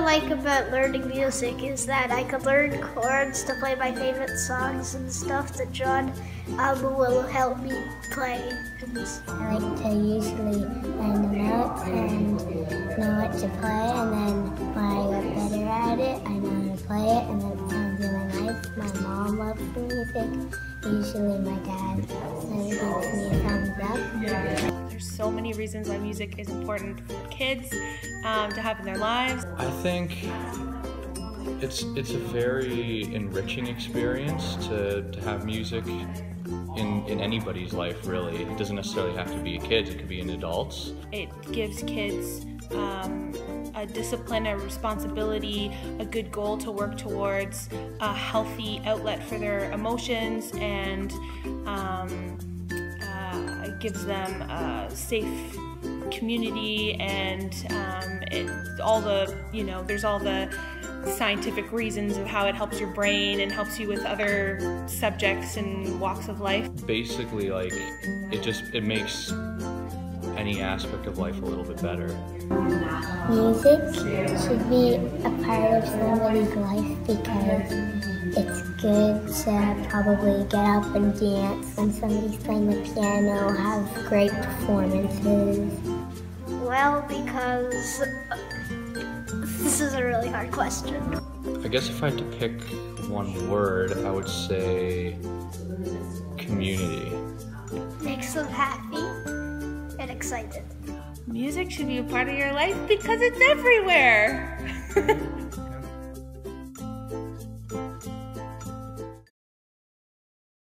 like about learning music is that I could learn chords to play my favorite songs and stuff that John um, will help me play. I like to usually learn the notes and know what to play, and then when I get better at it, I know how to play it, and then it sounds really nice. My mom loves music. Usually my dad so gives me a thumbs up. There's so many reasons why music is important for kids um, to have in their lives. I think it's it's a very enriching experience to, to have music in, in anybody's life really. It doesn't necessarily have to be a kid, it could be in adults. It gives kids um, a discipline, a responsibility, a good goal to work towards, a healthy outlet for their emotions, and um, uh, it gives them a safe community and um, it, all the, you know, there's all the scientific reasons of how it helps your brain and helps you with other subjects and walks of life. Basically, like, it just, it makes any aspect of life a little bit better. Music should be a part of somebody's life because it's good to probably get up and dance when somebody's playing the piano, have great performances. Well, because uh, this is a really hard question. I guess if I had to pick one word, I would say community. Makes them happy and excited. Music should be a part of your life because it's everywhere.